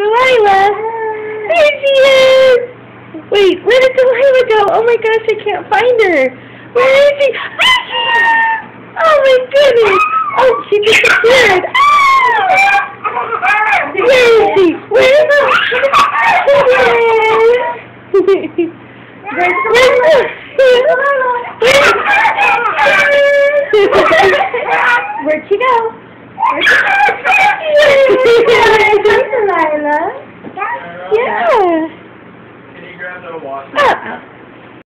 Delilah! There she is! Wait, where did Delilah go? Oh my gosh, I can't find her. Where is she? There she is! Oh my goodness! Oh, she disappeared! Ah! Where is she? Where is she? There she! Where's Where'd she go? Where'd she go? Grab the water?